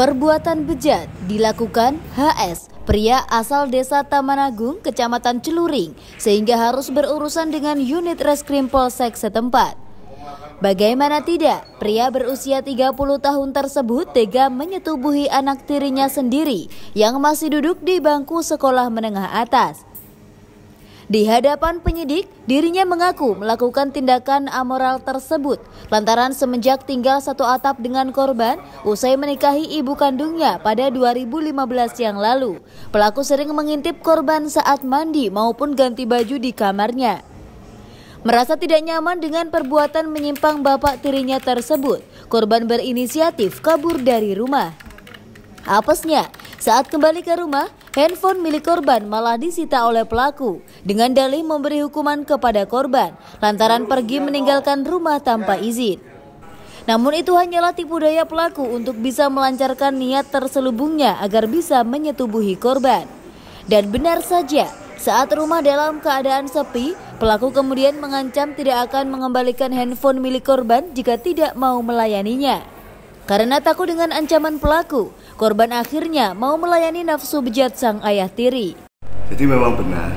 Perbuatan bejat dilakukan HS, pria asal desa Tamanagung, kecamatan Celuring, sehingga harus berurusan dengan unit reskrim polsek setempat. Bagaimana tidak, pria berusia 30 tahun tersebut tega menyetubuhi anak tirinya sendiri yang masih duduk di bangku sekolah menengah atas. Di hadapan penyidik, dirinya mengaku melakukan tindakan amoral tersebut lantaran semenjak tinggal satu atap dengan korban usai menikahi ibu kandungnya pada 2015 yang lalu. Pelaku sering mengintip korban saat mandi maupun ganti baju di kamarnya. Merasa tidak nyaman dengan perbuatan menyimpang bapak tirinya tersebut, korban berinisiatif kabur dari rumah. Apesnya, saat kembali ke rumah, Handphone milik korban malah disita oleh pelaku dengan dalih memberi hukuman kepada korban lantaran pergi meninggalkan rumah tanpa izin. Namun itu hanyalah tipu daya pelaku untuk bisa melancarkan niat terselubungnya agar bisa menyetubuhi korban. Dan benar saja, saat rumah dalam keadaan sepi, pelaku kemudian mengancam tidak akan mengembalikan handphone milik korban jika tidak mau melayaninya. Karena takut dengan ancaman pelaku, korban akhirnya mau melayani nafsu bejat sang ayah tiri. Jadi memang benar,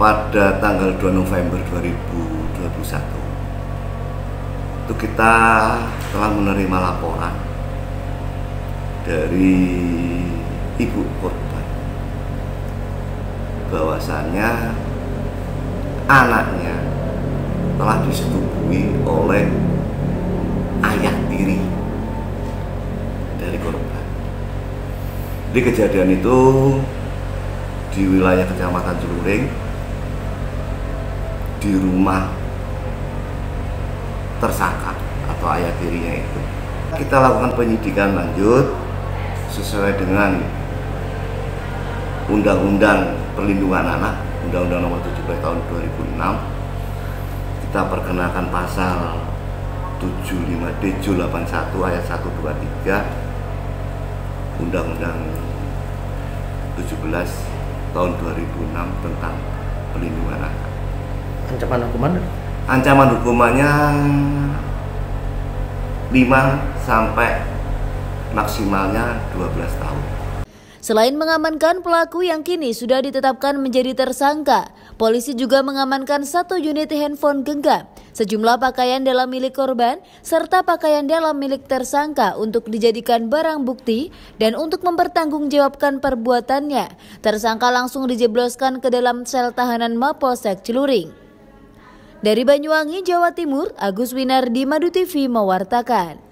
pada tanggal 2 November 2021, itu kita telah menerima laporan dari ibu korban bahwasannya anaknya telah disetujui oleh Jadi kejadian itu di wilayah Kecamatan Celuring di rumah tersangka atau ayah tirinya itu. Kita lakukan penyidikan lanjut sesuai dengan Undang-Undang Perlindungan Anak, Undang-Undang Nomor 17 Tahun 2006. Kita perkenakan pasal 75D 81 ayat 1 2 3 Undang-Undang 17 tahun 2006 tentang pelindungan anak. Ancaman hukuman? Ancaman hukumannya 5 sampai maksimalnya 12 tahun. Selain mengamankan pelaku yang kini sudah ditetapkan menjadi tersangka, polisi juga mengamankan satu unit handphone genggam, sejumlah pakaian dalam milik korban, serta pakaian dalam milik tersangka untuk dijadikan barang bukti dan untuk mempertanggungjawabkan perbuatannya. Tersangka langsung dijebloskan ke dalam sel tahanan Mapolsek Celuring. Dari Banyuwangi, Jawa Timur, Agus Winardi Madu TV mewartakan.